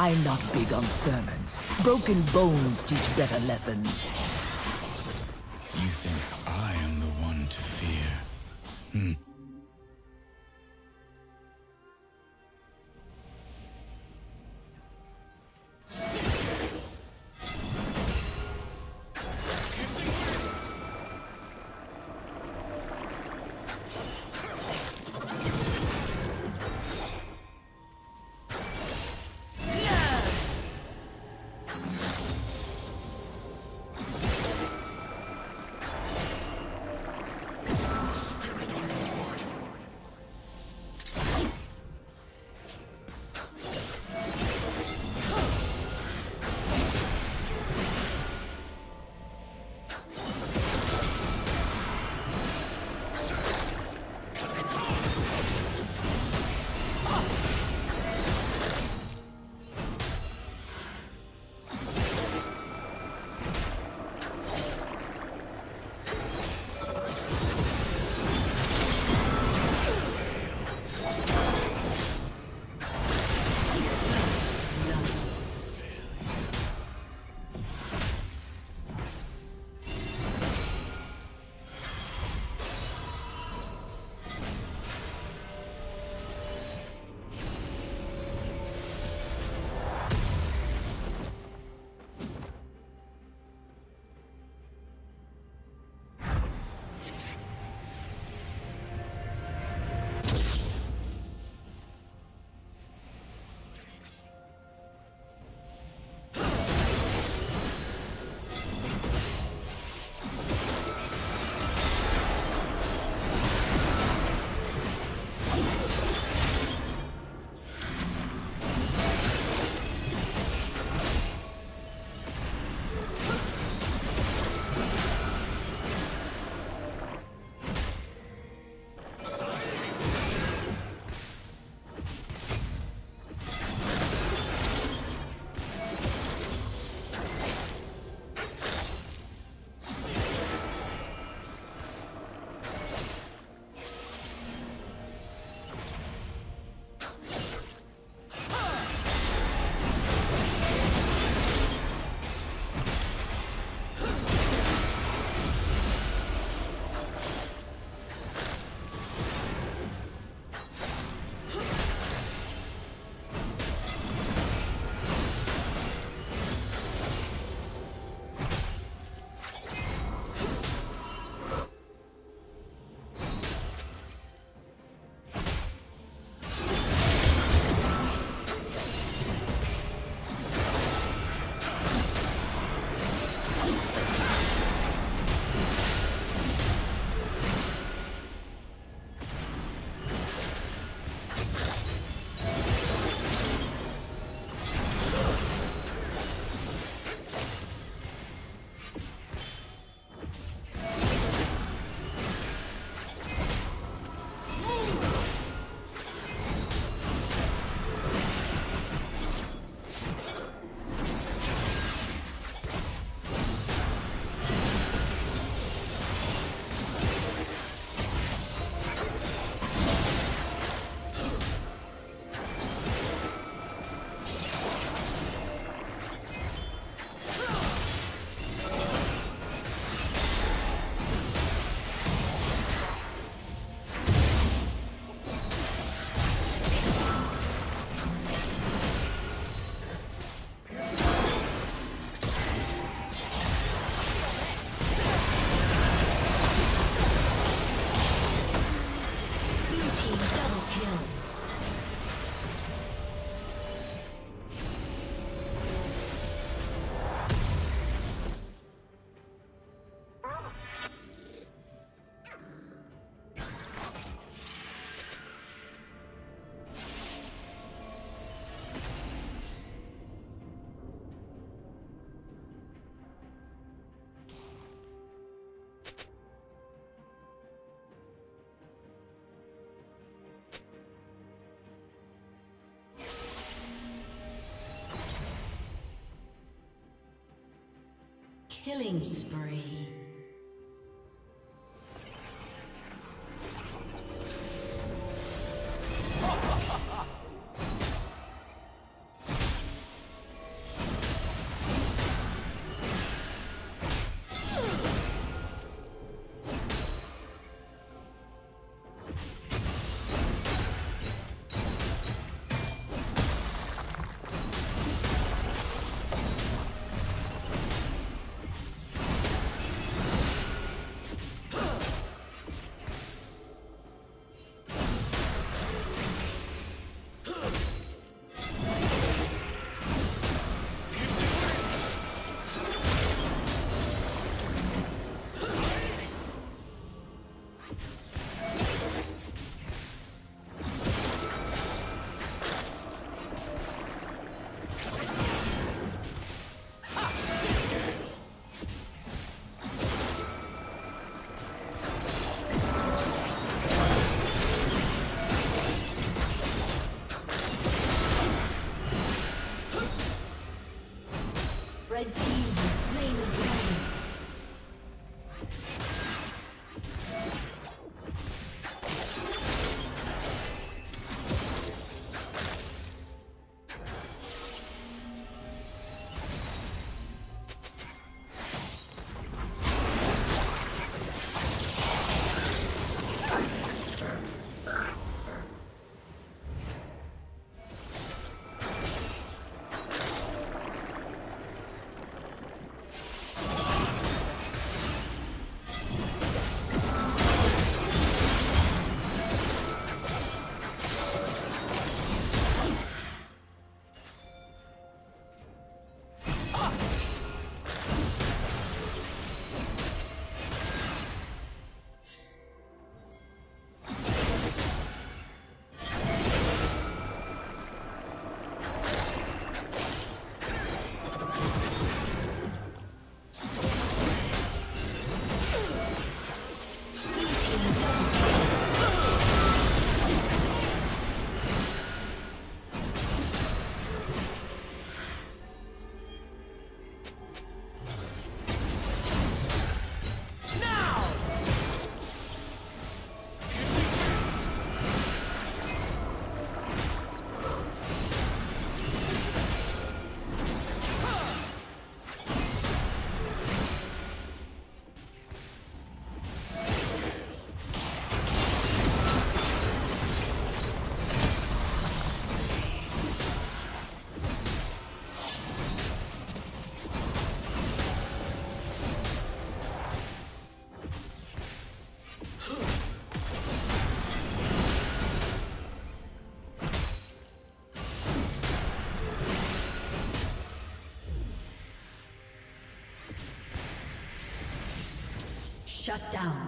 I'm not big on sermons. Broken bones teach better lessons. You think I am the one to fear? Hmm. Killing spree. Shut down.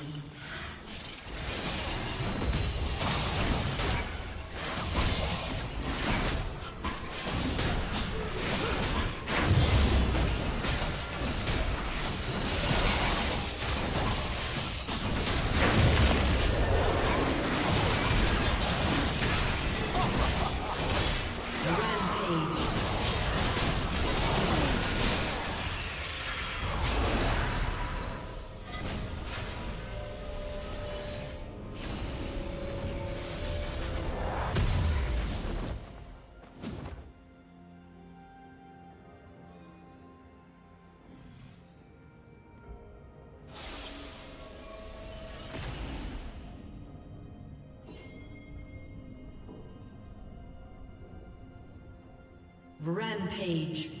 Rampage.